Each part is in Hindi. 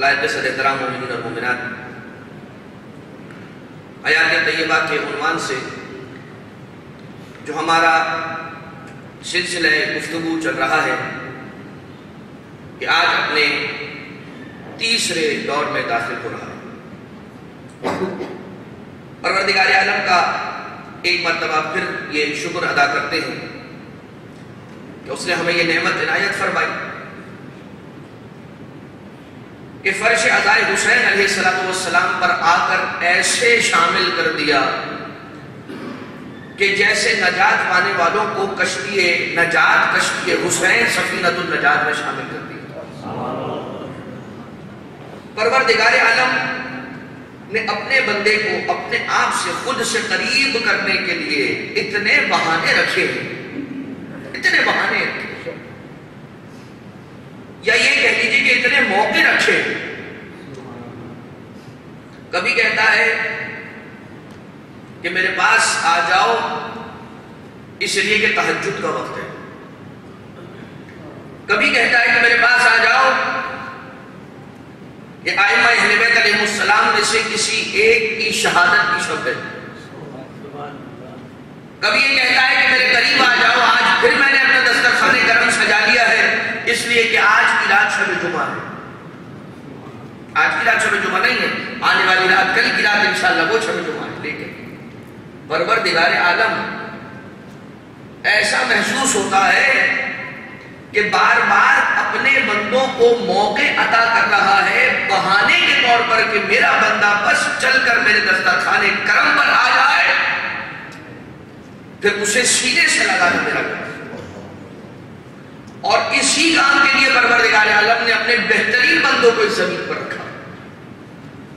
लायक सदराम मोमिन कि आज अपने तीसरे दौर में दाखिल हो रहा है। परवरदिगार आलम का एक मरतबा फिर ये शुक्र अदा करते हैं कि उसने हमें ये नेमत इनायत फरमाई कि फर्श अदाय हुसैन सलाम पर आकर ऐसे शामिल कर दिया कि जैसे नजात पाने वालों को कश्ती नजात कश्ती हुसैन सफीनतुल नजात में शामिल कर परवर दिगार आलम ने अपने बंदे को अपने आप से, खुद से करीब करने के लिए इतने बहाने रखे इतने बहाने रखे या ये कह लीजिए कि इतने मौके रखे कभी कहता है कि मेरे पास आ जाओ, इसलिए कि तहजुद का वक्त है। कभी कहता है कि मेरे पास आ जाओ ये आयमा अहलबैतलाम में से किसी एक की शहादत की शब्द कभी ये कहता है कि मेरे करीब आ जाओ, आज फिर मैंने अपने दस्तरखाने गर्म सजा लिया है, इसलिए कि आज की रात शब जुमा है। आज की रात शब जुमा नहीं है, आने वाली रात, कल की रात इंशाल्लाह वो शब जुमा है लेकिन बरबर दिगार आलम। ऐसा महसूस होता है कि बार बार अपने बंदों को मौके अदा कर रहा है, बहाने के तौर पर कि मेरा बंदा बस चलकर मेरे दस्तरखाने करम पर आ जाए, फिर उसे सीने से लगा दे मेरा और इसी काम के लिए परवरदिगार आलम ने अपने बेहतरीन बंदों को इस ज़मीन पर रखा,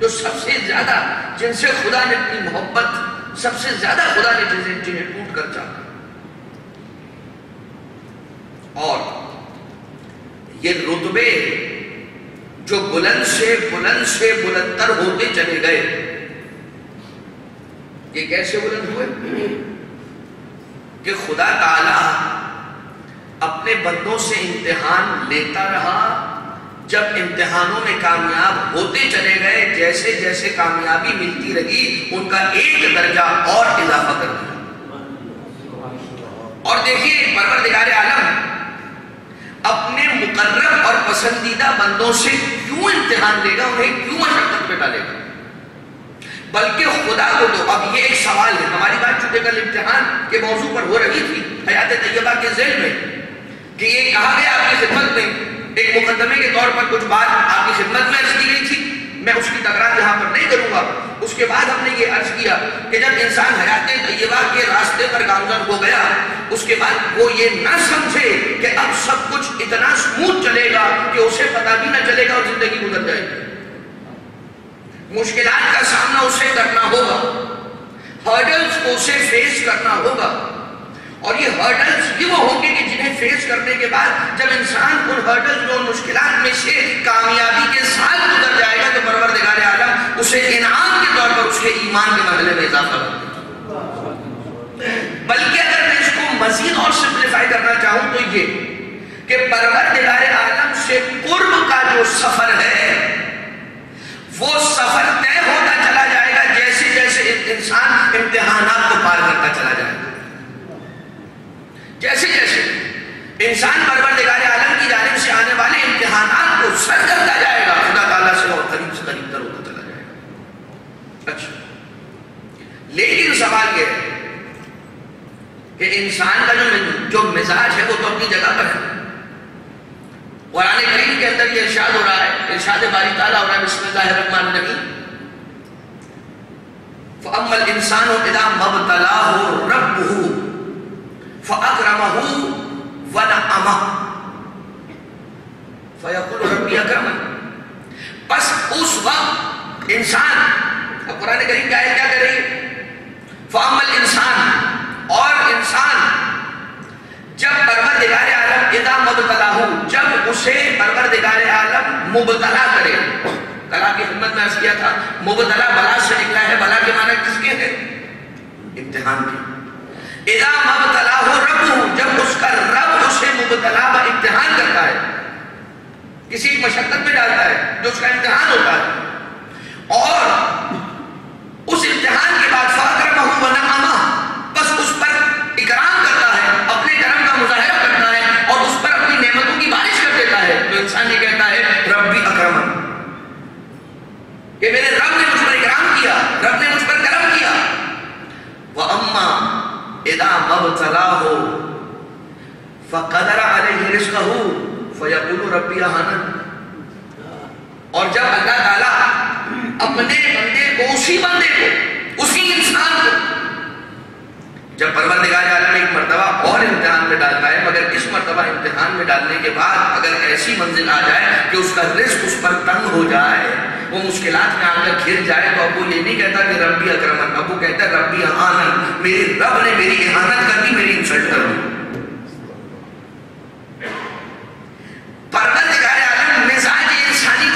जो सबसे ज़्यादा जिनसे खुदा ने अपनी मोहब्बत, सबसे ज़्यादा खुदा ने जिन्हें टूट कर चाहा। और ये रुतबे जो बुलंद से बुलंद से बुलंदर होते चले गए, ये कैसे बुलंद हुए? कि खुदा ताला अपने बंदों से इम्तिहान लेता रहा, जब इम्तिहानों में कामयाब होते चले गए जैसे जैसे कामयाबी मिलती रही, उनका एक दर्जा और इजाफा कर दिया। और देखिए परवर परवरदिगार आलम अपने मुकर्रब और पसंदीदा बंदों से क्यों इम्तिहान लेगा, उन्हें क्यों मशक्कत में डालेगा? बल्कि खुदा को तो अब ये एक सवाल है। हमारी बात चूँकि कल इम्तिहान के मौजू पर हो रही थी, हयात तैयबा के जेल में, कि ये कहा गया आपकी खिदमत में, एक मुकदमे के तौर पर कुछ बात आपकी खिदमत में अर्ज़ की गई थी। मैं उसकी तकरार यहाँ पर नहीं करूँगा। उसके बाद हमने ये अर्ज़ किया कि जब इंसान हयात तैयबा के रास्ते पर गामजन हो गया, उसके बाद वो ये ना समझे कि अब सब कुछ इतना स्मूथ चलेगा कि उसे पता भी ना चलेगा और ज़िंदगी गुजर जाएगी। मुश्किलात का सामना उसे करना होगा हर्डल्स को उसे फेस करना होगा। और ये हर्डल्स ही वो होंगे कि जिन्हें फेस करने के बाद जब इंसान उन हर्डल्स और मुश्किलात में से कामयाबी के साथ गुजर जाएगा तो परवर दिगार आलम उसे इनाम के तौर पर उसके ईमान के मरहले में इजाफा कर बल्कि अगर मैं इसको मजीद और सिंप्लीफाई करना चाहूँ तो ये कि परवर दिगार आलम से कुर्ब का जो सफ़र है, वो सफ़र तय होता चला जाएगा जैसे जैसे इंसान इम्तिहानात को पार करता चला जाएगा। जैसे जैसे इंसान परवरदिगार आलम की जानब से आने वाले इम्तिहान को सर करता जाएगा। खुदा ताला से और करीब से करीब तर होता चला जाएगा। अच्छा। लेकिन सवाल यह है कि इंसान का जो जो मिजाज है, वो तो अपनी जगह पर है। कुरान करीम के अंदर ये इरशाद हो रहा है, इरशाद बारी ताला हो रहा है बिस्मिल्लाहिर रहमानिर रहीम। फअम्मल इंसानु इदा मबतलाहु रब्बुहु। और इंसान जब परवरदिगार आलम इदा मुबतलाहु जब उसे परवरदिगार आलम मुबतला करे कला की खिदमत में अर्ज़ किया था मुबतला बला से निकला है बला के माना किसके है इम्तिहान के इदा मबतला हो रब रब उसे किसी मशक्कत में डालता है, जो उसका इम्तिहान होता है, और उस इम्तिहान के बाद बस उस पर इकराम करता है, अपने कर्म का मुजाहरा करता है, और उस पर अपनी नेमतों की बारिश कर देता है तो इंसान ये कहता है अकरमन। कि मेरे रब ने मुझ पर इकराम किया रब ने मुझ पर करम किया वह अम्मा इदा मबतला हो अलैहि रिज़्क़हु रब्बी और जब अल्लाह ताला अपने बंदे को, उसी बंदे को, उसी इंसान को, जब परवरदिगार आलम एक मरतबा और इम्तिहान में डालता है, मगर इस मरतबा इम्तिहान में डालने के बाद अगर ऐसी मंजिल आ जाए कि उसका रिस्क उस पर तंग हो जाए वो मुश्किलात में आकर घिर जाए तो अब ये नहीं कहता कि रब्बी अक्रमन। अब कहता है, रब्बी आनंद मेरी रब ने मेरी इहानत कर दी, मेरी इंसल्ट कर दी। आलम मिजाज इंसानी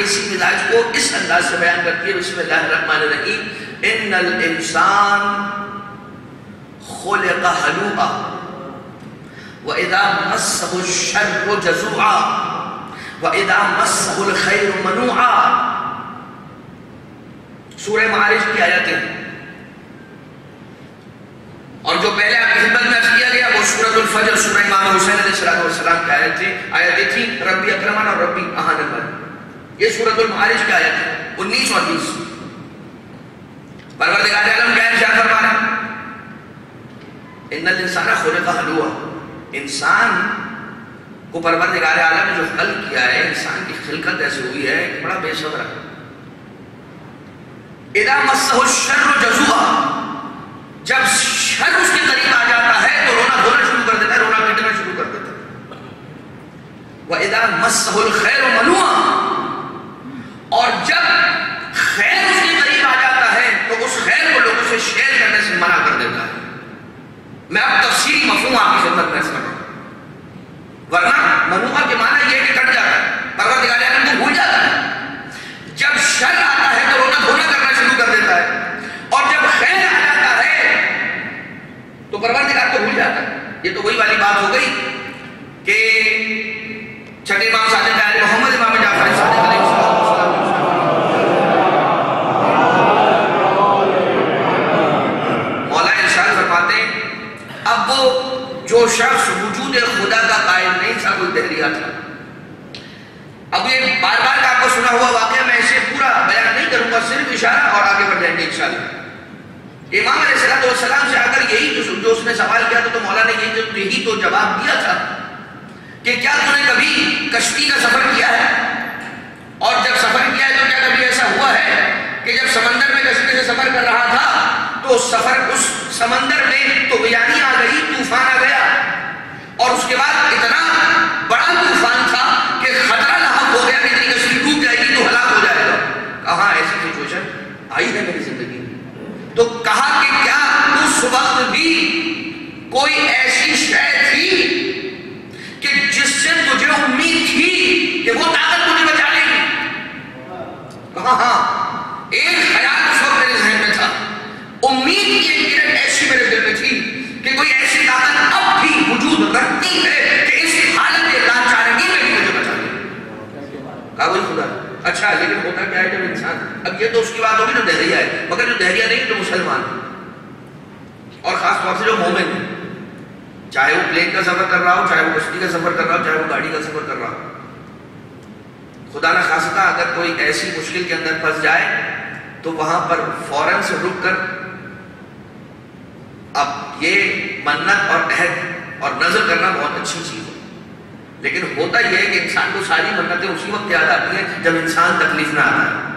इसी मिजाज को इस अंदाज से बयान करती है बिस्मिल्लाहिर्रहमानिर्रहीम इन्नल इंसान खुलिक हलूआ, व इदा मस्सहु शर्रु जज़ूआ, व इदा मस्सहुल खैरु मनुआ। सूरह मारिज की आयतें। और जो पहले आपकी खिदमत में किया गया, वो सूरत फजर, सूरह इमाम हुसैन अलैहिस्सलाम की आयत थी आयतें थी, रब्बी अकरमन और रब्बी अहानन ये सूरतुल मारिज की आयत है 19 और 20 परवरदिगार आलम क्या इरशाद फरमा रहा इन्नल इंसाना खुलिका हलुआ इंसान को परवरदिगार आलम ने जो खल किया है, इंसान की खिलकत ऐसी हुई है कि बड़ा बेसब्र है। इदा मस्सहु शर्रु जज़ुआ। जब शर उसके करीब आ जाता है तो रोना धोना शुरू कर देता है, रोना पीटना शुरू कर देता है। वह इदा मस्सहुल खैर मनुआ और जब खैर उसके करीब आ जाता है तो उस खैर को लोगों से शेयर करने से मना कर देता है। मैं अब तफसीली मफहूम आपकी खिदमत में समझ वरना मनुआ के माना यह कि कट जाता है, परवरदिगार आलम को भूल जाता है। जब शर आता है तो रोना धोना करना शुरू कर देता है। और जब खैर आ जाता है तो परवरदिगार को भूल जाता है। ये तो वही वाली बात हो गई कि छठे इमाम सादिक मोहम्मद इमाम जाफ़र सादिक अलैहिस्सलाम मौला इरशाद फरमाते हैं, अब वो शख्स वजूद खुदा का कायम नहीं था वो दहरिया था। अब ये बार बार का आपको सुना हुआ वाक्य मैं इसे पूरा बयान नहीं करूँगा सिर्फ़ इशारा और आगे बढ़ जाएँगे इंशाल्लाह। इमाम सलाम से अगर यही जो, जो उसने सवाल किया था तो मौला ने यही तो यही तो जवाब दिया था कि क्या तूने कभी कश्ती का सफ़र किया है? और जब सफ़र किया है तो क्या कभी ऐसा हुआ है कि जब समंदर में कश्ती से सफ़र कर रहा था तो सफ़र उस समंदर में तो बियानी आ गई तूफ़ान आ गया और उसके बाद इतना बड़ा तूफ़ान था कि खतरा लाहक हो गया, कि तेरी कश्ती डूब जाएगी तो हलाक हो जाएगा। कहा ऐसी सिचुएशन आई है मेरी ज़िंदगी तो कहा कि क्या उस वक्त भी कोई ऐसी शय थी कि जिससे तुझे उम्मीद थी कि वो ताकत तुझे बचा लेगी? कहा हाँ एक ख्याल उस वक्त मेरे जहन में था। उम्मीद की एक किरण ऐसी मेरे दिल में थी कि कोई ऐसी ताकत अब भी वजूद अच्छा लेकिन होता क्या है जब इंसान अब ये तो उसकी बात होगी जो दहरिया है, मगर जो दहरिया नहीं जो मुसलमान है। और खास तौर से जो मोमिन है। चाहे वो प्लेन का सफ़र कर रहा हो, चाहे वो कश्ती का सफ़र कर रहा हो, चाहे वो गाड़ी का सफ़र कर रहा हो। खुदा न खासता, अगर कोई ऐसी मुश्किल के अंदर फंस जाए तो वहाँ पर फ़ौरन से रुक कर अब ये मन्नत और अहद और नज़र करना बहुत अच्छी चीज़ है। लेकिन होता यह है कि इंसान को सारी मन्नतें उसी वक्त याद आती हैं जब इंसान तकलीफ़ में आता है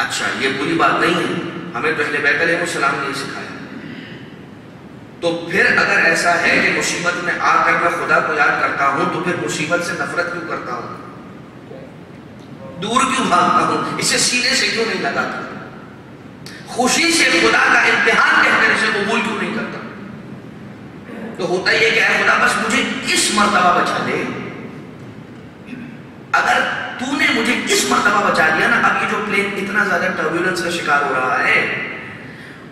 अच्छा ये बुरी बात नहीं है। हमें तो अहले बैत सलाम ने सिखाया। तो फिर अगर ऐसा है कि मुसीबत में आकर मैं खुदा को याद करता हूँ तो फिर मुसीबत से नफरत क्यों करता हूँ? दूर क्यों भागता हूँ? इसे सीने से क्यों नहीं लगाता? खुशी से खुदा का इम्तिहान कहकर इसे कबूल क्यों नहीं करता? तो होता ही है कि खुदा, बस मुझे इस मरतबा बचा ले अगर तूने मुझे इस मरतबा बचा लिया ना, अब ये जो प्लेन इतना ज़्यादा टर्बुलेंस का शिकार हो रहा है,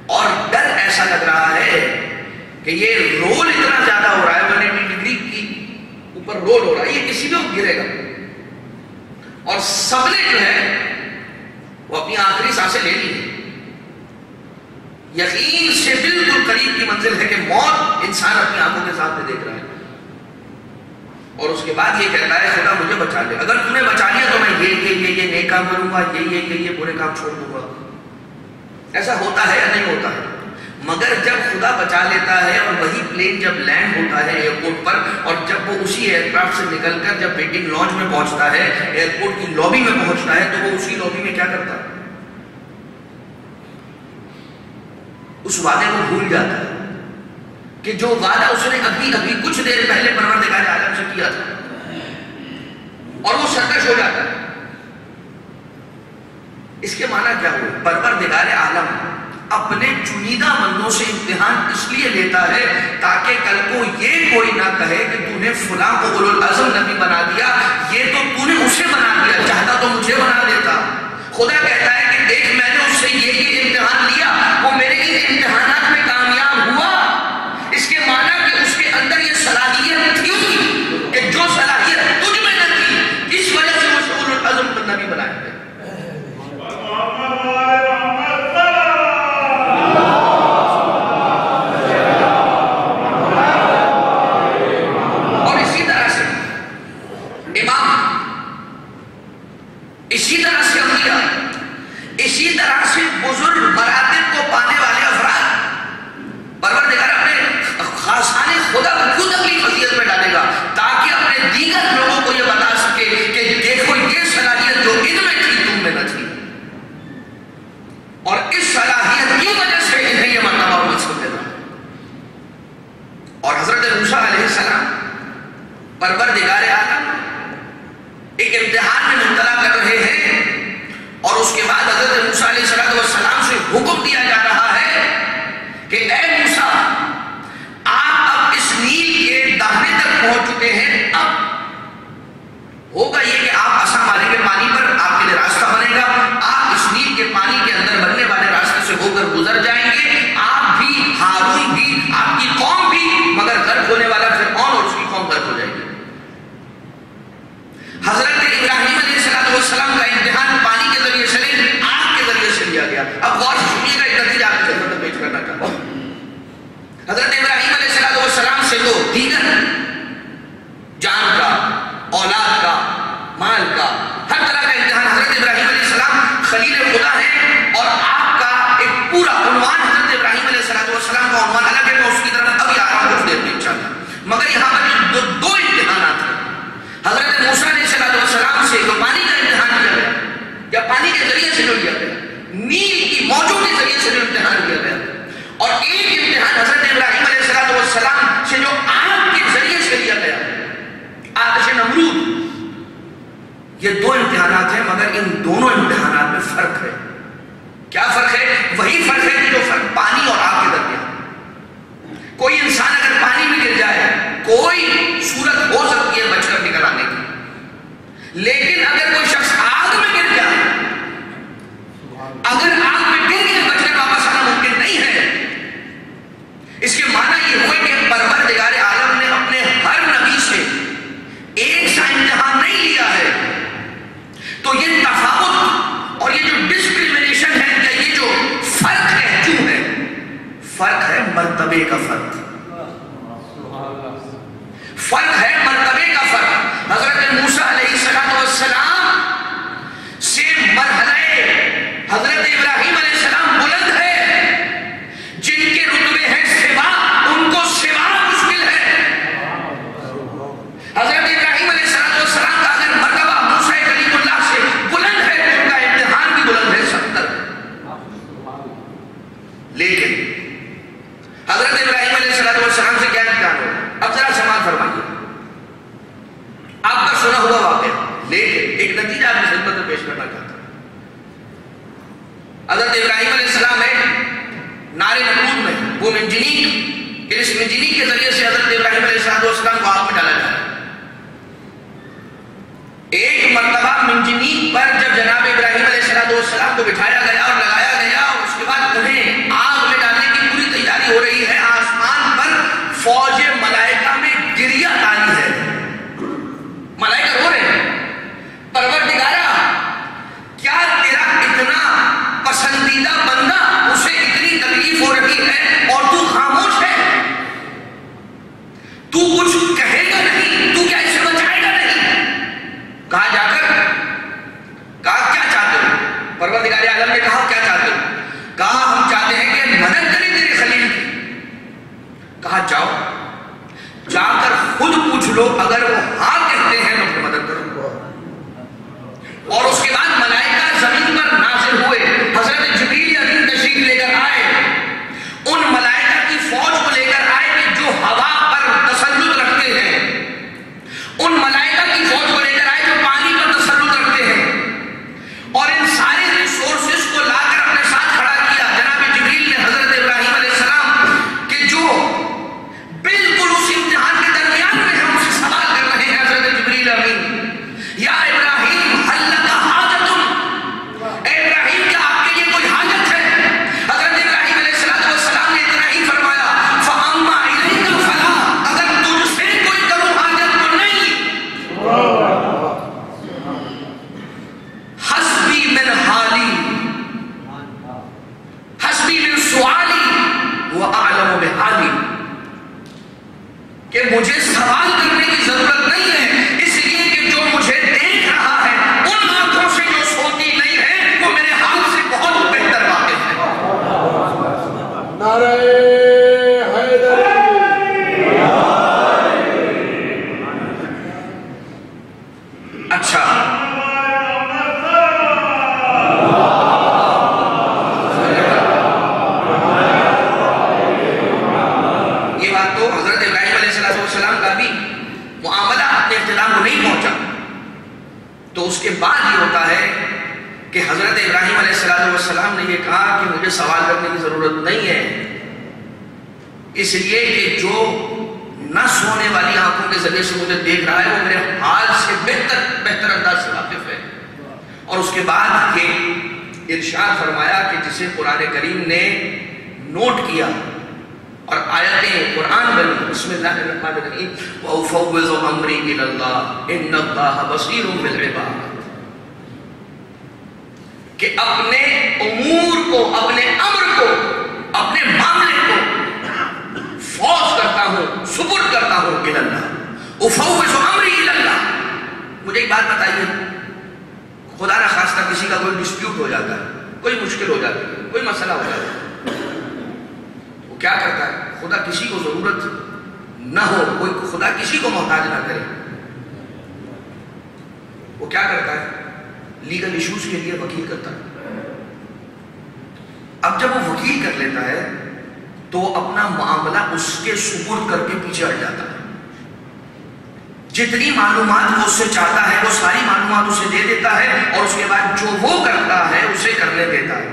और डर ऐसा लग रहा है कि ये रोल इतना ज़्यादा हो रहा है वन एटी डिग्री की ऊपर रोल हो रहा है, ये किसी भी गिरेगा? और सबने जो है, वो अपनी आखिरी साँसें ले ली। यकीन से बिल्कुल करीब की मंजिल है कि मौत इंसान अपनी आँखों के सामने देख रहा है। और उसके बाद ये कहता है, खुदा मुझे बचा ले। अगर तूने बचा लिया तो मैं ये ये ये ये नए काम करूँगा, ये ये ये ये बुरे काम छोड़ दूँगा। ऐसा होता है या नहीं होता है? मगर जब खुदा बचा लेता है और वही प्लेन जब लैंड होता है एयरपोर्ट पर, और जब वो उसी एयरक्राफ्ट से निकलकर जब वेटिंग लॉन्च में पहुँचता है एयरपोर्ट की लॉबी में पहुँचता है तो वो उसी लॉबी में क्या करता है? उस वादे को भूल जाता है कि जो वादा उसने अभी अभी कुछ देर पहले परवर दिखाने आलम से किया था और वो सरकश हो जाता है। इसके माना क्या हुआ? परवर दिगारे आलम अपने चुनीदा बंदों से इम्तिहान इसलिए लेता है ताकि कल को ये कोई ना कहे कि तूने फुला को अजम नबी बना दिया, ये तो तूने उसे बना दिया, चाहता तो मुझे बना देता। खुदा कहता है कि देख, मैंने उससे ये ये इम्तिहान लिया, वो मेरे इन में कामयाब हुआ। इसके माना कि उसके अंदर ये सलाहियत थी उसके बाद हज़रत मूसा सलाम से हुक्म दिया जा रहा के लिए वकील करता है। अब जब वो वकील कर लेता है तो अपना मामला उसके सुपुर करके पीछे हट जाता है। जितनी मालूम वो उससे चाहता है, वो सारी मालूम उसे दे देता है और उसके बाद जो वो करता है, उसे करने देता है।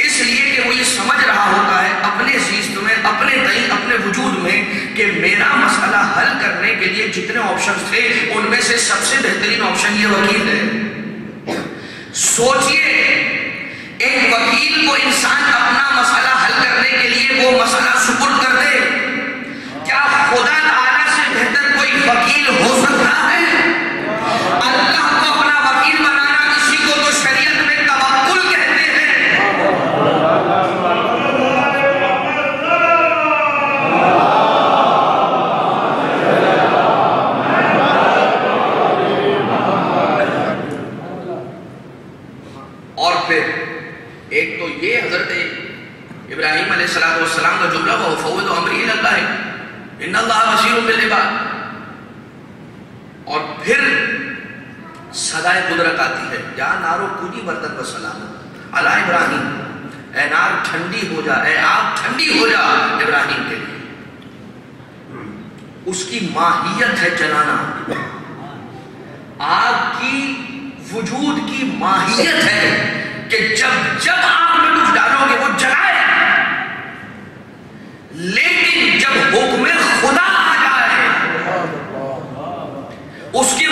इसलिए कि वो ये समझ रहा होता है अपने शिस्त में, अपने दही, अपने वजूद में कि मेरा मसला हल करने के लिए जितने ऑप्शन थे, उनमें से सबसे बेहतरीन ऑप्शन ये वकील है। सोचिए, एक वकील को इंसान अपना मसला हल करने के लिए वो मसला सुपुर्द कर दे। क्या खुदा आला से बेहतर कोई वकील हो सकता होगा है आग ठंडी हो जा इब्राहिम के लिए. हम्म। उसकी माहियत है जलाना। आग की वजूद की माहियत है कि जब जब आग में कुछ डालोगे वो जलाए। लेकिन जब हुक्म खुदा आ जाए उसकी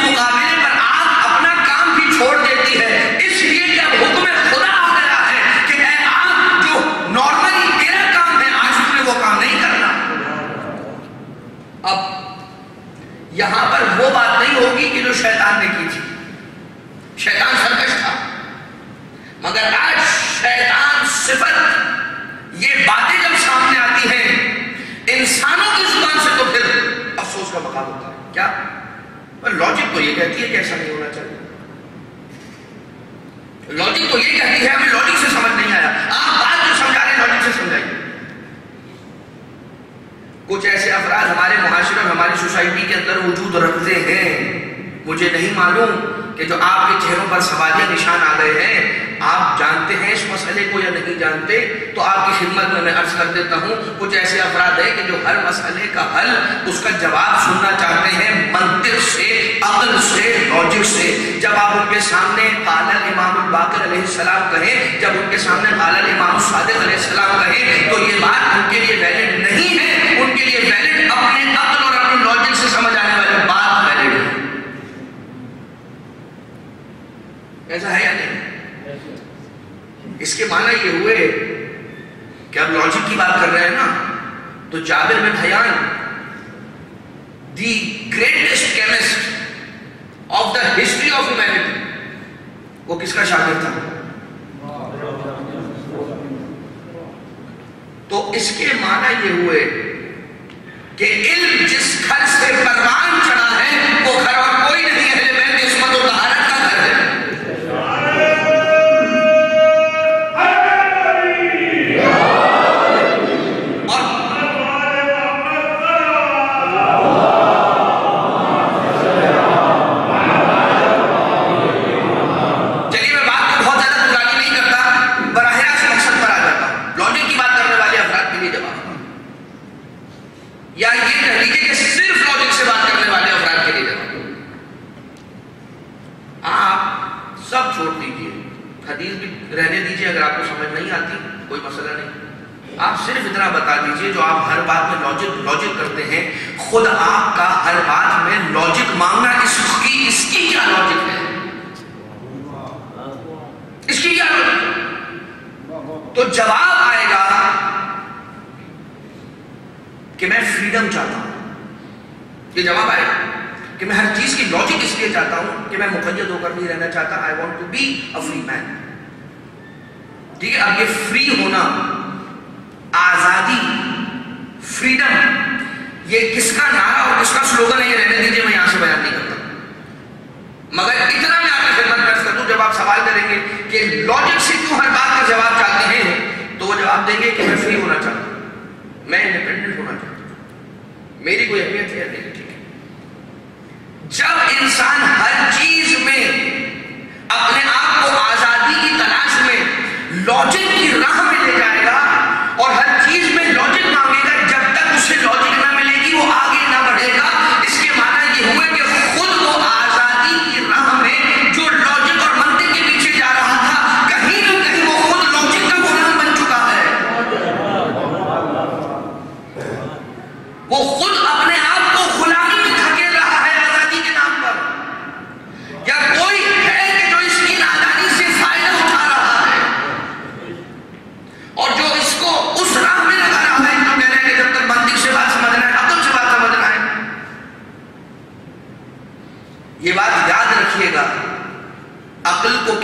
यहाँ पर वो बात नहीं होगी कि जो शैतान ने की थी। शैतान सरकश था। मगर आज शैतान सिफत, ये बातें जब सामने आती हैं, इंसानों की ज़ुबान से तो फिर अफसोस का मकाम होता है। क्या? पर लॉजिक तो ये कहती है कि ऐसा नहीं होना चाहिए। लॉजिक तो ये कहती है, हमें लॉजिक से समझ नहीं आया। आप बात जो समझा रहे लॉजिक से समझाइए। कुछ ऐसे अफराद हमारे मुआशरे और हमारी सोसाइटी के अंदर वजूद रखते हैं। मुझे नहीं मालूम कि जो आपके चेहरों पर सवालिया निशान आ गए हैं, आप जानते हैं इस मसले को या नहीं जानते? तो आपकी खिदमत में मैं अर्ज़ कर देता हूँ, कुछ ऐसे अफराद हैं कि जो हर मसले का हल, उसका जवाब सुनना चाहते हैं मंतिर से, अकल से लॉजिक से। जब आप उनके सामने कालल इमाम बाकर सलाम कहें, जब उनके सामने कालल इमाम सादिक सलाम कहें तो ये बात उनके लिए वैलिड नहीं उनके लिए वैलिड अपने और अपने लॉजिक से समझ आने वाली बात वैलिड है। ऐसा है या नहीं? इसके माना ये हुए कि अब लॉजिक की बात कर रहे हैं ना तो Jabir bin Hayyan the greatest chemist of the history of humanity वो किसका शागिर था? तो इसके माना ये हुए कि इल्म जिस घर से परवान चढ़ा है वो घर और हदीस भी रहने दीजिए, अगर आपको समझ नहीं आती, कोई मसला नहीं। आप सिर्फ़ इतना बता दीजिए जो आप हर बात में लॉजिक लॉजिक करते हैं। खुद आपका हर बात में लॉजिक मांगना, इसकी इसकी क्या लॉजिक है? इसकी क्या लॉजिक तो जवाब आएगा कि मैं फ्रीडम चाहता हूँ। ये जवाब आएगा कि मैं हर चीज़ की लॉजिक इसलिए चाहता हूँ कि मैं मुकैद होकर नहीं रहना चाहता। I want to be a free man ठीक है? अब ये फ्री होना, आज़ादी फ्रीडम ये किसका नारा और किसका स्लोगन है ये रहने दीजिए, मैं यहाँ से बयान नहीं करता। मगर इतना मैं आपकी खिदमत कर सकता हूँ जब आप सवाल करेंगे कि लॉजिक से क्यों हर बात का जवाब चाहते हैं तो वो जवाब देंगे कि मैं फ्री होना चाहता हूँ। मैं इंडिपेंडेंट होना चाहता हूँ। मेरी कोई अहमियत है नहीं, ठीक है? जब इंसान हर चीज़ में अपने आप लॉजिक की राह में ले जाएगा और हर चीज़ में लॉजिक मांगेगा। जब तक उसे लॉजिक ना मिलेगी, वो आगे ना बढ़ेगा।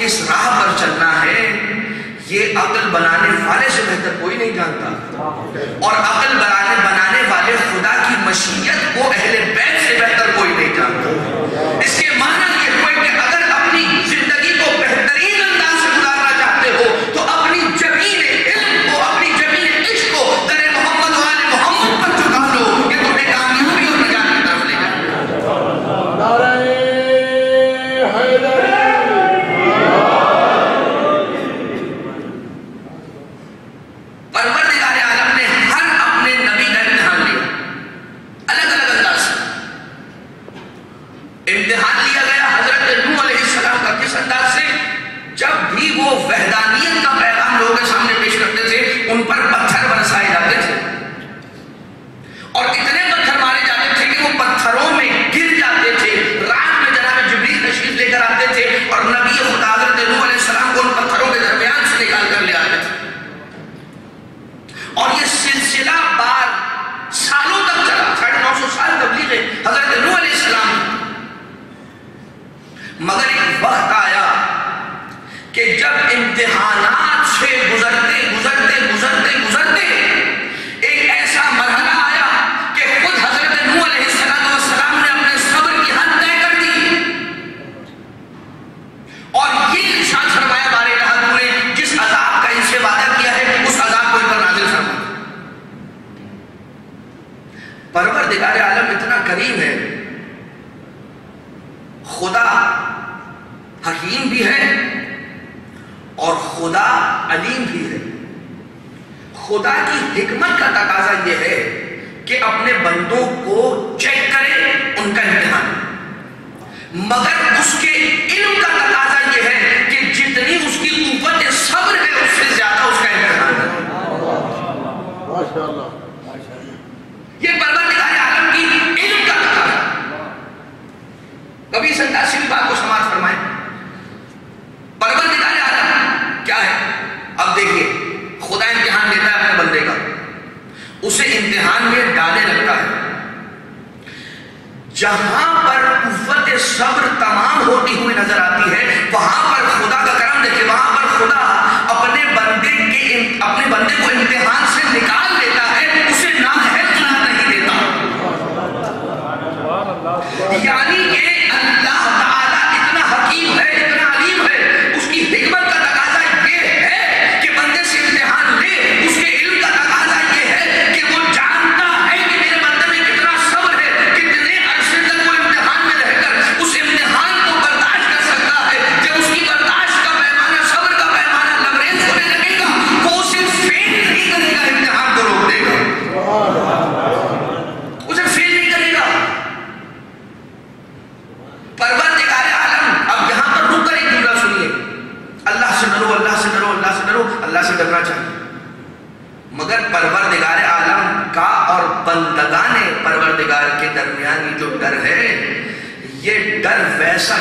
किस राह पर चलना है, ये अकल बनाने वाले से बेहतर कोई नहीं जानता। और अकल बनाने बनाने वाले खुदा की मशीयत को अहले बैत से बेहतर कोई नहीं जानता। अब देखिए, खुदा इम्तिहान देता है अपने बंदे का। उसे इम्तिहान में डाले रखता है। जहाँ पर उफत सब्र तमाम होती हुई नज़र आती है, वहाँ पर खुदा का करम, देखिए, वहाँ पर खुदा अपने बंदे के अपने बंदे को इम्तिहान से निकाल लेता है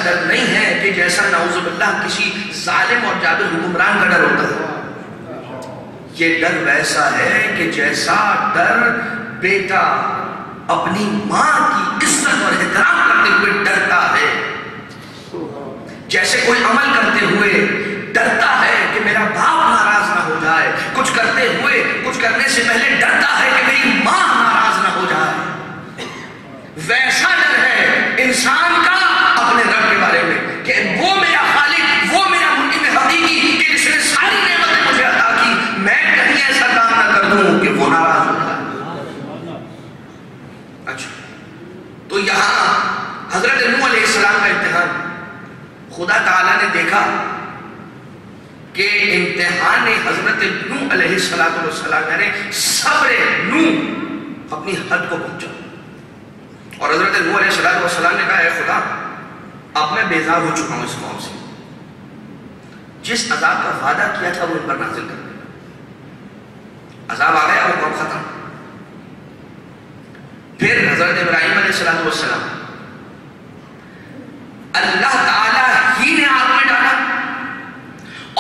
डर नहीं है कि जैसा नाउजुबिल्लाह किसी जालिम और जाबिर हुक्मरान का डर होता है। ये डर वैसा है कि जैसा डर बेटा अपनी माँ की इज़्ज़त और एहतराम करते हुए डरता है। जैसे कोई अमल करते हुए डरता है कि मेरा बाप नाराज़ ना हो जाए, कुछ करते हुए, कुछ करने से पहले डरता है कि मेरी माँ नाराज़ ना हो जाए। वैसा डर है इंसान का खुदा ताला ने देखा कि इम्तिहान हज़रत नूह अलैहिस्सलाम यानी सब्र नूह अपनी हद को पहुँचा। और हज़रत नूह अलैहिस्सलाम ने कहा है खुदा, अब मैं बेजार हो चुका हूँ इस कौम से। जिस अजाब का वादा किया था वो इन पर नाजिल कर अजाब आ गया, वो कौन खत्म। फिर हज़रत इब्राहिम अलैहिस्सलाम अल्लाह ताला ही ने आग में डाला।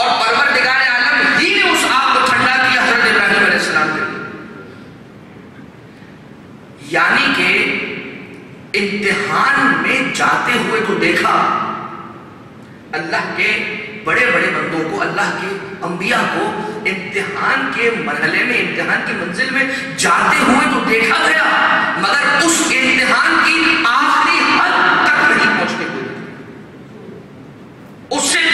और परवरदिगार आलम ही ने उस आग को ठंडा किया हज़रत इब्राहिम के यानी कि इम्तिहान में जाते हुए तो देखा, अल्लाह के बड़े बड़े बंदों को, अल्लाह के अंबिया को इम्तिहान के मरहले में, इम्तिहान की मंजिल में जाते हुए तो देखा गया, मगर उस इम्तिहान की आखिरी हद तक नहीं पहुँचते हुए उससे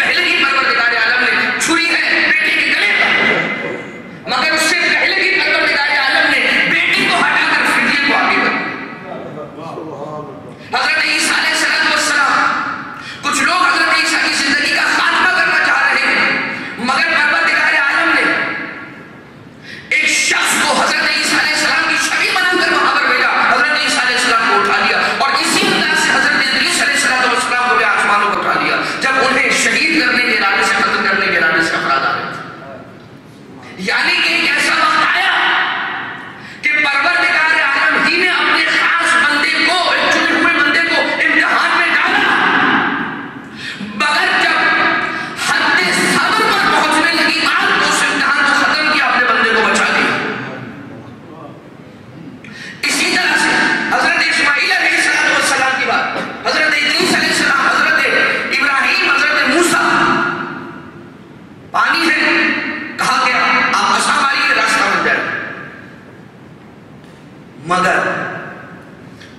मगर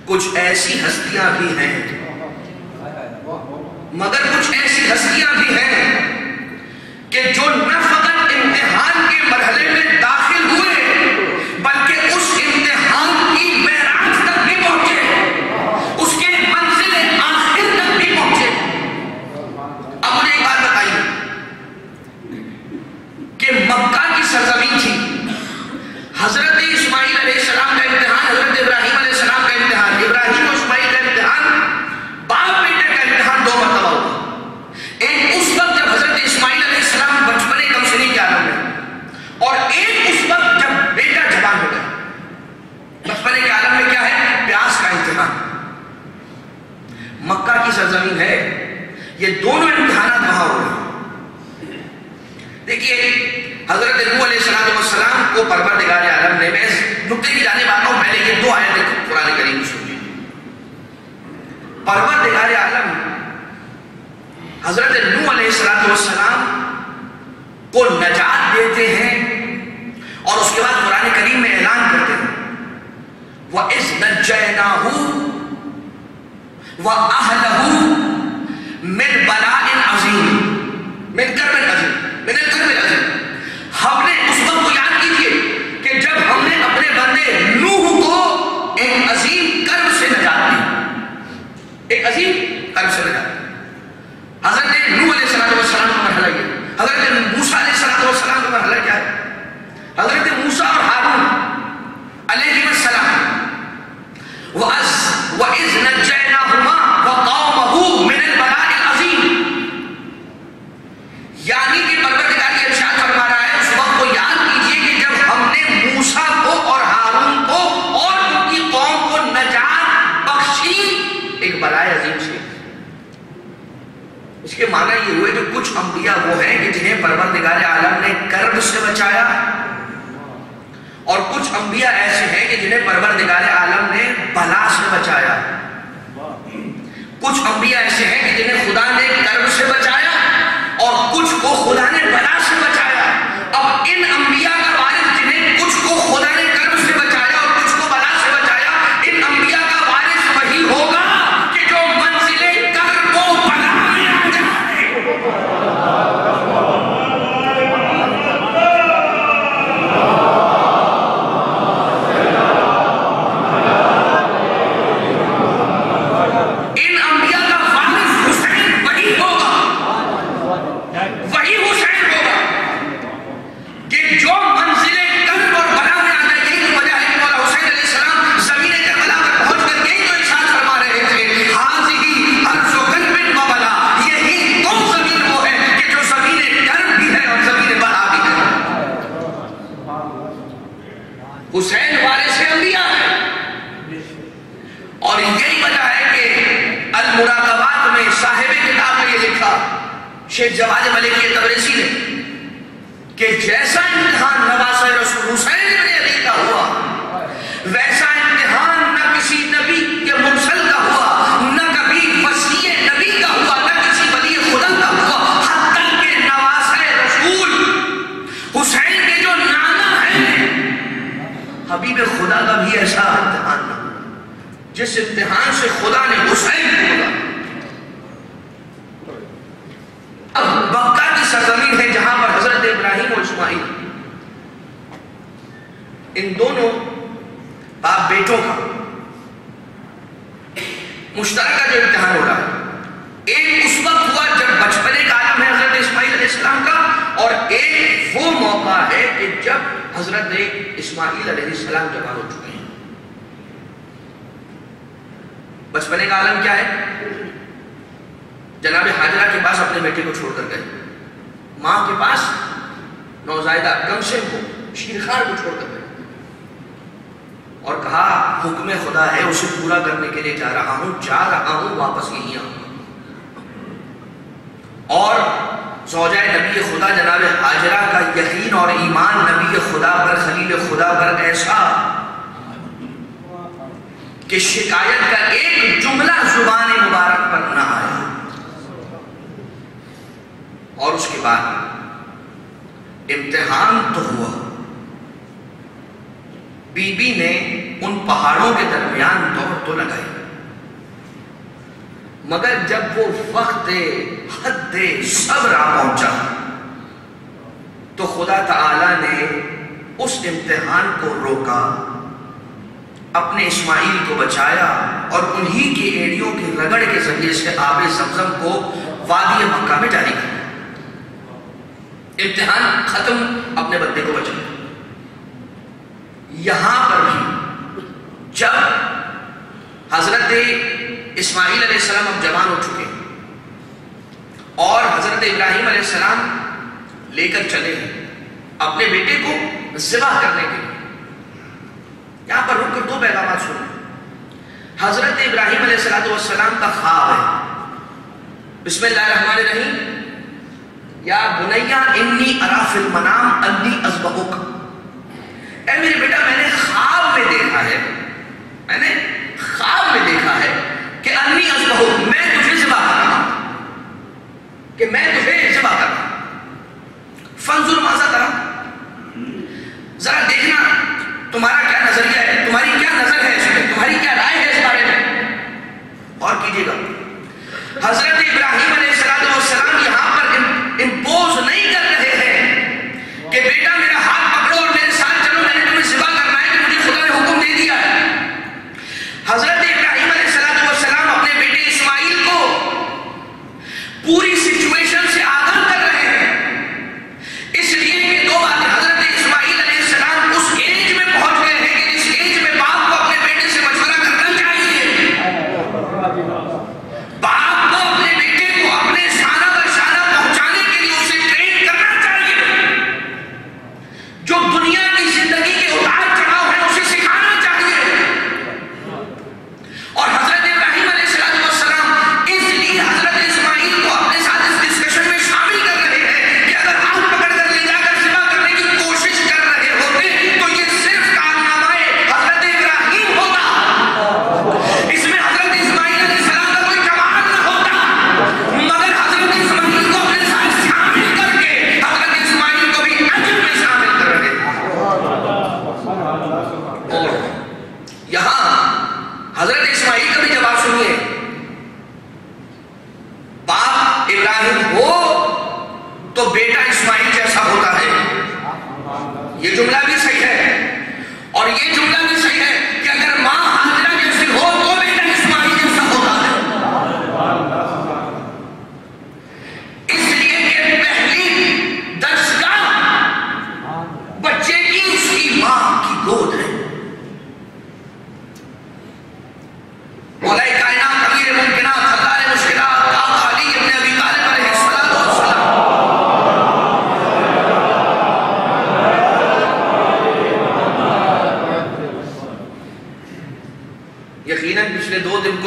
कुछ ऐसी हस्तियाँ भी हैं। मगर कुछ ऐसी हस्तियाँ भी हैं कि जो नफ इसके माना ये हुए कि कुछ अंबिया वो हैं कि जिन्हें परवर परवरदिगार आलम ने कर्ब से बचाया। और कुछ अंबिया ऐसे हैं कि जिन्हें परवर परवरदिगार आलम ने बला से बचाया। कुछ अंबिया ऐसे हैं कि जिन्हें खुदा ने कर्ब से बचाया और कुछ को खुदा ने बला से बचाया। अब इन अंबिया का इन दोनों बाप बेटों का मुश्तरका जो इम्तहान हो रहा है एक उस वक्त हुआ जब बचपने का आलम है हज़रत इसमाईल इस्लाम का, और एक वो मौका है कि जब हज़रत इसमाईल सलाम जवान हो चुके हैं। बचपने का आलम क्या है? जनाब हाजरा के पास अपने बेटे को छोड़कर गए। माँ के पास नौजायदा कमशम को शीरखार को छोड़कर गए। और कहा, हुक्म खुदा है, उसे पूरा करने के लिए जा रहा हूँ, जा रहा हूँ, वापस यहीं आऊँगा और सौजा नबी खुदा, जनाब हाजरा का यकीन और ईमान नबी खुदा पर, खलील खुदा पर ऐसा कि शिकायत का एक जुमला ज़ुबान मुबारक पर ना आया और उसके बाद इम्तिहान तो हुआ। बीबी ने उन पहाड़ों के दरमियान दौड़ तो लगाई। मगर जब वो वक्त, हद, सब रहा पहुँचा तो खुदा तला ने उस इम्तिहान को रोका, अपने इस्माइल को बचाया और उन्हीं के एड़ियों के रगड़ के ज़रिए से आब जमजम को वादी मक्का में जारी किया। इम्तिहान खत्म, अपने बंदे को बचाया। यहाँ पर भी जब हज़रत इस्माइल अब जवान हो चुके हैं और हज़रत इब्राहिम सलाम लेकर चले हैं अपने बेटे को जिबा करने के लिए। यहाँ पर रुककर दो पैगाम सुने। हज़रत इब्राहिम सलाम का ख्वाब है। बिस्मिल्लाह रहीम या बुनैया इन्नी अराफिल मनाम अन्नी अजबहुक। मेरे बेटा मैंने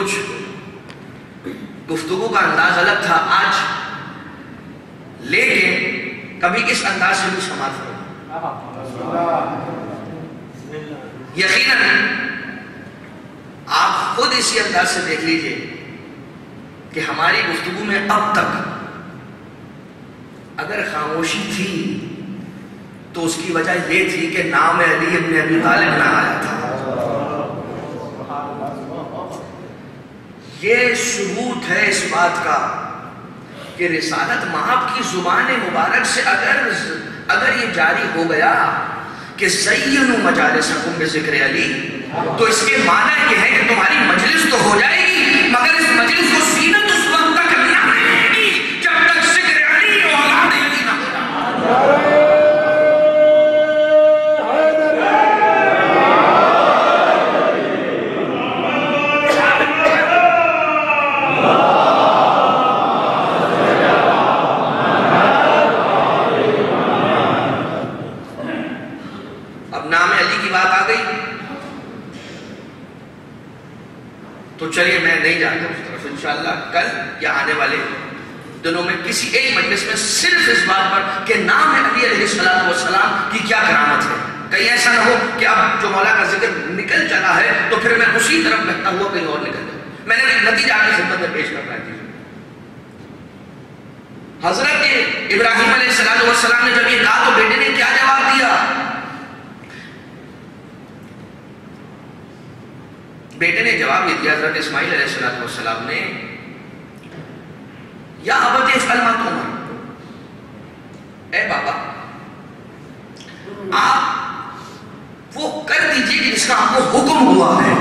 कुछ गुफ्तगु का अंदाज अलग था। आज लेकिन कभी इस अंदाज से भी समाप्त हो यकीनन, आप खुद इसी अंदाज से देख लीजिए कि हमारी गुफ्तगु में अब तक अगर खामोशी थी तो उसकी वजह यह थी कि नाम अली इब्न अबी तालिब ना आया था ये सबूत है इस बात का कि रिसालत माप की ज़ुबान मुबारक से अगर अगर ये जारी हो गया कि सैयनु सकुम ज़िक्र अली तो इसके माना यह है कि तुम्हारी मजलिस तो हो जाएगी, मगर इस मजलिस को सीनत एक सिर्फ़ इस बात पर कि नाम है अली अलैहिस्सलाम की क्या करामत है। कहीं ऐसा ना हो कि अब जो मौला का ज़िक्र निकल चला है तो फिर मैं उसी तरफ़ बहता हुआ कहीं और निकल जाऊँ। मैंने नतीजा आपकी खिदमत में पेश करना है हज़रत इब्राहिम अलैहिस्सलाम ने जब ये कहा तो बेटे ने क्या जवाब दिया? बेटे ने जवाब ये दिया, हज़रत इस्माइल सलाम ने, या अबत फलमा तुमर। ए बाबा? आप वो कर दीजिए जिसका आपको हुक्म हुआ है।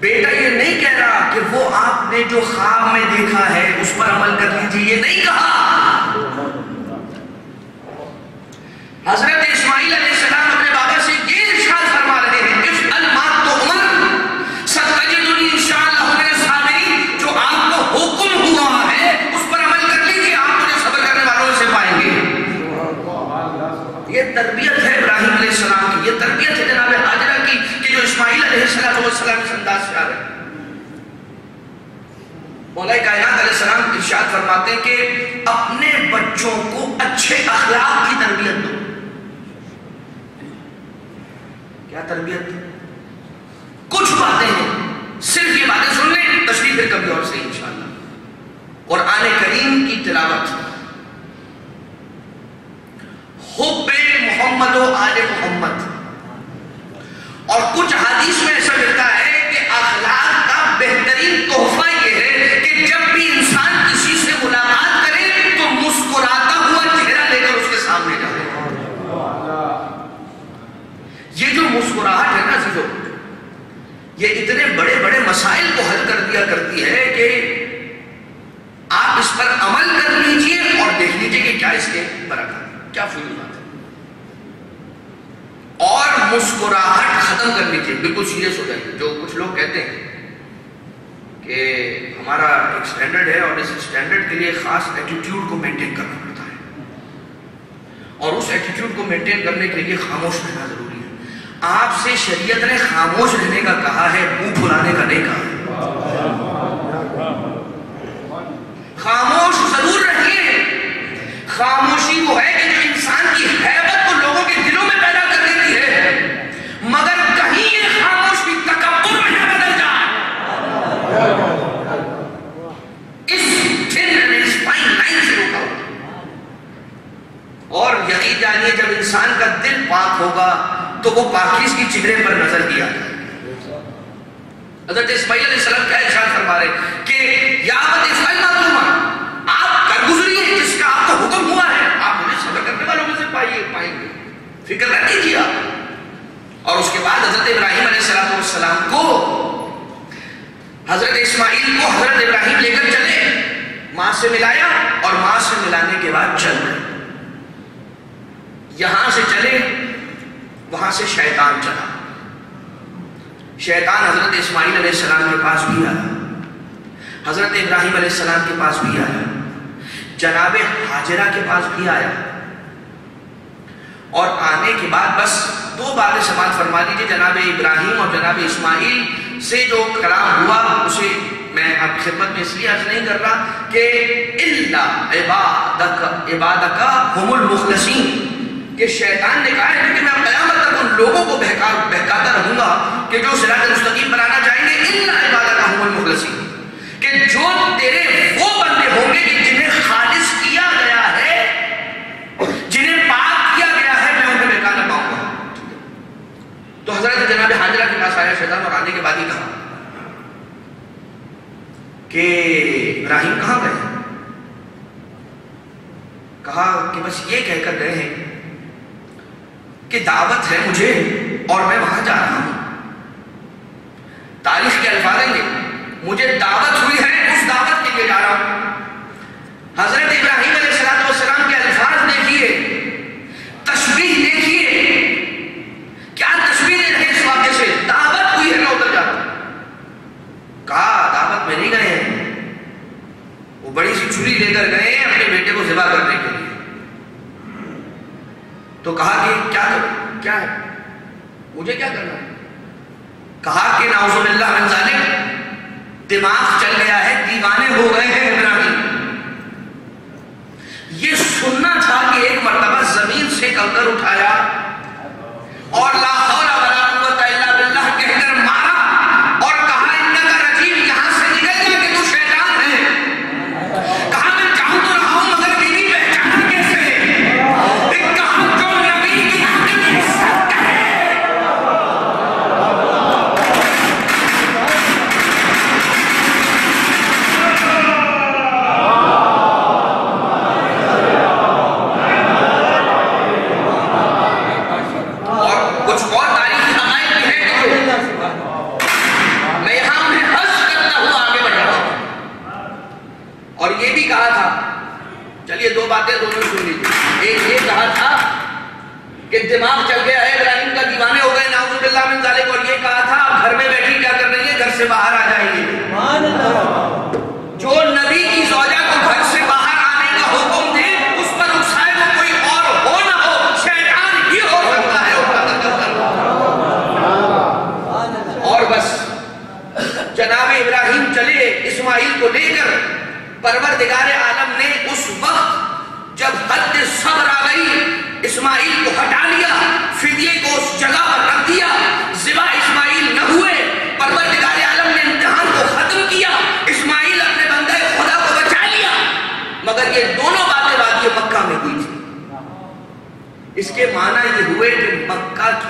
बेटा ये नहीं कह रहा कि वो आपने जो ख्वाब में देखा है, उस पर अमल कर लीजिए ये नहीं कहा। हज़रत इस्माइल तरबियत है इब्राहिम सलाम की। ये तरबियत है जनाब हाजरा की कि जो इस्माइल सलाम इस अंदाज से आ रहे मौला कायनात सलाम इरशाद फरमाते हैं कि अपने बच्चों को अच्छे अखलाक की तरबियत दो। क्या तरबियत? कुछ बातें हैं। सिर्फ़ ये बातें सुन लें, तशरीफ़ फिर कभी और से इंशाल्लाह और आने करीम की तिलावत। हुब्बे मोहम्मद आले मोहम्मद। और कुछ हदीस में ऐसा मिलता है कि अखलाक का बेहतरीन तोहफा यह है कि जब भी इंसान किसी से मुलाकात करे तो मुस्कुराता हुआ चेहरा लेकर उसके सामने जाए। ये जो मुस्कुराहट है ना चीज़ों ये इतने बड़े बड़े मसाइल को हल कर दिया करती है कि आप इस पर अमल कर लीजिए और देख लीजिए कि क्या इसके बरकत क्या फूल बात है? और मुस्कुराहट खत्म करनी चाहिए। बिल्कुल सीरियस हो जाइए जो कुछ लोग कहते हैं कि हमारा एक स्टैंडर्ड है और इस स्टैंडर्ड के लिए खास एटीट्यूड को मेंटेन करना पड़ता है। और उस एटीट्यूड को मेंटेन करने के लिए खामोश रहना ज़रूरी है। आपसे शरीयत ने खामोश रहने का कहा है, मुँह फुलाने का नहीं कहा खामोश ज़रूर रखिए खामोशी वो है कि जो इंसान की हैबत को लोगों के दिलों में पैदा कर देती है मगर कहीं ये खामोशी तकब्बुर में न बदल जाए इस थिन स्पाइन लाइन से रोका और यकीन जानिए जब इंसान का दिल पाक होगा तो वो पाकिज की चेहरे पर नज़र दिया हज़रत इस्माइल सलाम इरशाद फरमा रहे कि आप जिसका आपको हुक्म हुआ है, आप सब्र करने वालों में से पाइए, पाएँगे। फ़िक्र और उसके बाद हज़रत इब्राहिम सलाम को, हज़रत इस्माइल को हज़रत इब्राहिम लेकर चले। माँ से मिलाया और माँ से मिलाने के बाद चल गए यहाँ से चले, वहाँ से शैतान चला। शैतान हज़रत इस्माइल सलाम के पास भी आया। हज़रत इब्राहिम सलाम के पास भी आया। जनाब हाजरा के पास भी आया। और आने के बाद बस दो बातें समाज फरमा लीजिए जनाब इब्राहिम और जनाब इस्माइल से जो कलाम हुआ, उसे मैं आपकी खिदमत में इसलिए अर्ज़ नहीं कर रहा कि इल्ला इबादक, इबादका हुमुल मुखलसीन कि शैतान ने कहा है कि मैं कयामत तक उन लोगों को बहका, बहकाता रहूँगा कि जो सिरात मुस्तकीम पर आना चाहेंगे, इल्ला इबादका हुमुल मुखलसीन। कि जो तेरे वो बंदे होंगे कि जिन्हें खालिस किया गया है, जिन्हें पाक किया गया है, मैं उन्हें बेकार पाऊँगा। तो हज़रत जनाब हाजरा के पास आया, शैतान और आने के बाद ही कहा कि इब्राहिम कहाँ गए? कहा कि बस ये कहकर गए हैं कि दावत है मुझे और मैं वहाँ जा रहा हूँ।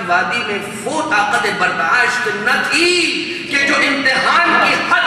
की वादी में वो ताकत बर्दाश्त न थी कि जो इम्तिहान की हद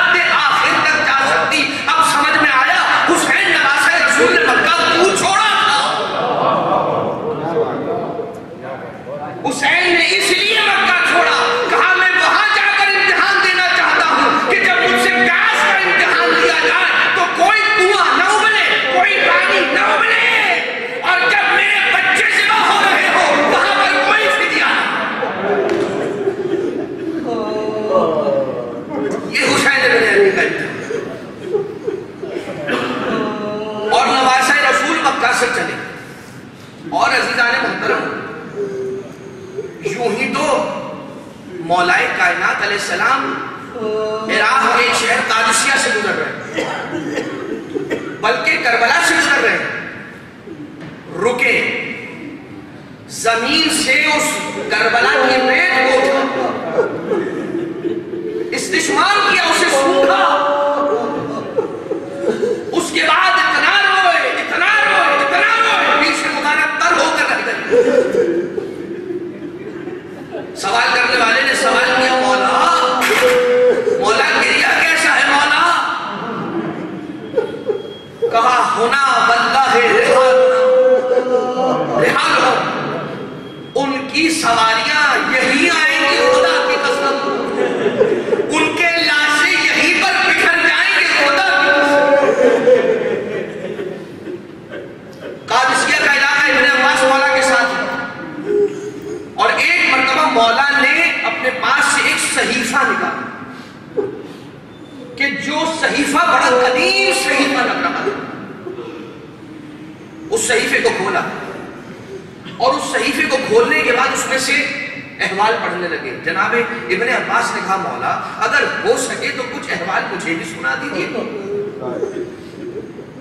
Zamir Zeus Garbalani Redwood कि जो सहीफा बड़ा कदीम सहीफा लग रहा है उस सहीफे को खोला। और उस सहीफे को खोलने के बाद उसमें से अहवाल पढ़ने लगे। जनाब इबन अब्बास ने कहा, मौला, अगर हो सके तो कुछ अहवाल मुझे भी सुना दीजिए।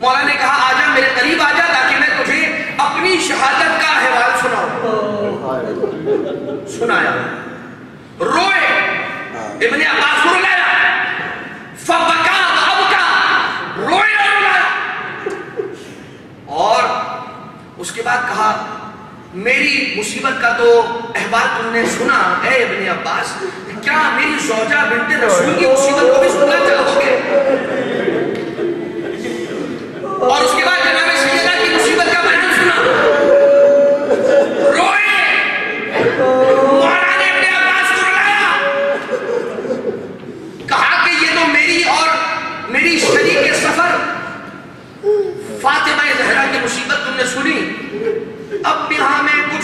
मौला ने कहा, आजा, मेरे करीब आजा, ताकि मैं तुझे अपनी शहादत का अहवाल सुनाऊ। सुनाया। रोए इबन अब्बास को रुलाया। फबका अबका, रोया रुलाया। और उसके बाद कहा, मेरी मुसीबत का तो अहबार तुमने सुना है इबन अब्बास। क्या मेरी सौजा बिनते रसूल की मुसीबत को भी सुनना चाहोगे? और उसके बाद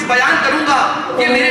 बयान करूँगा कि मेरे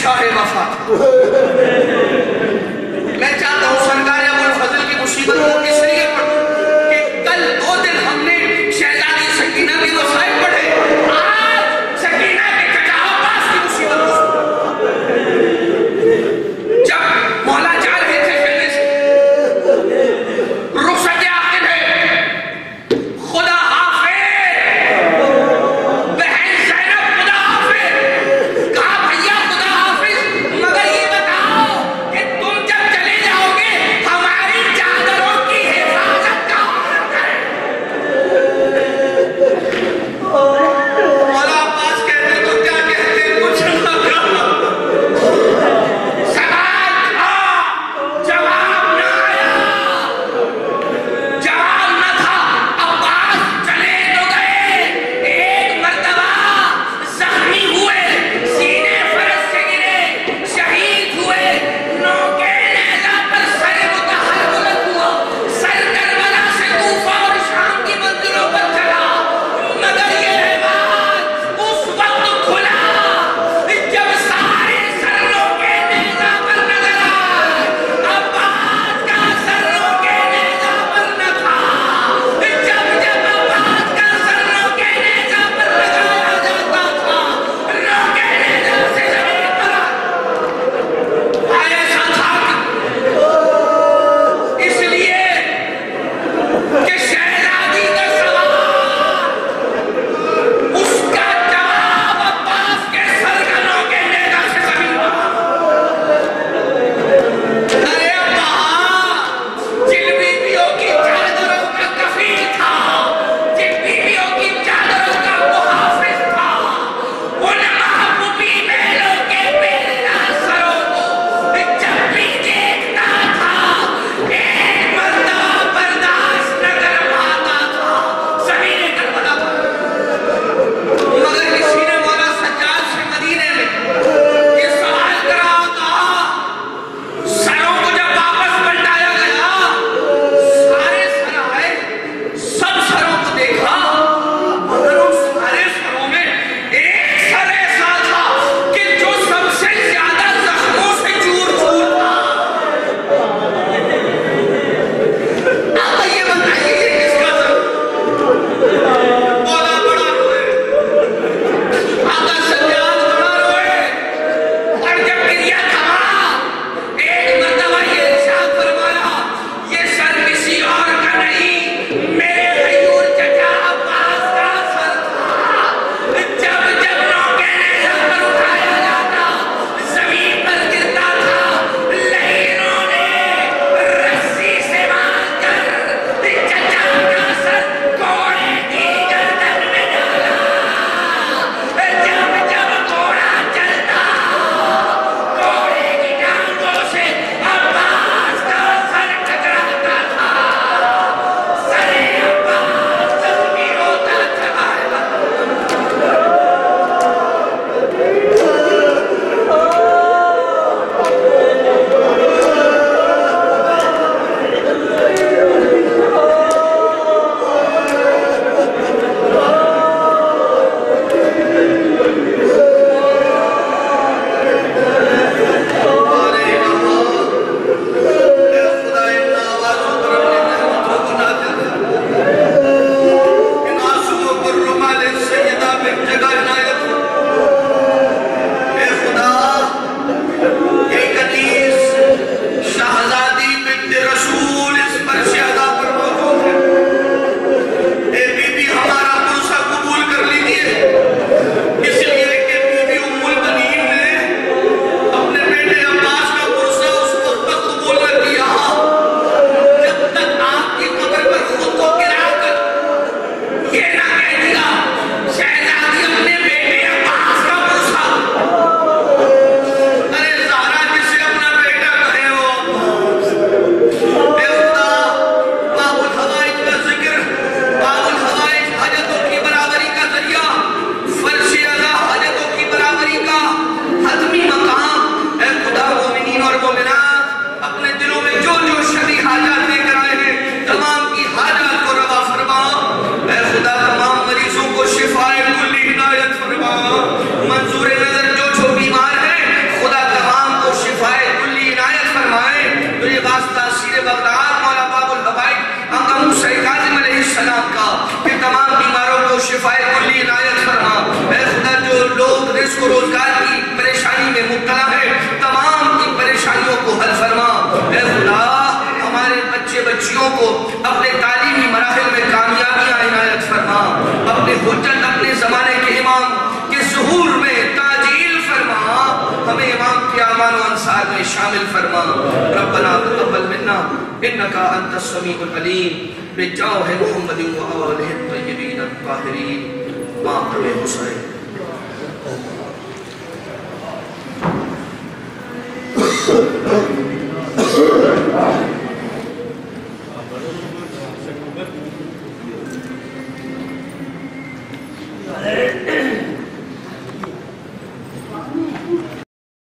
されました。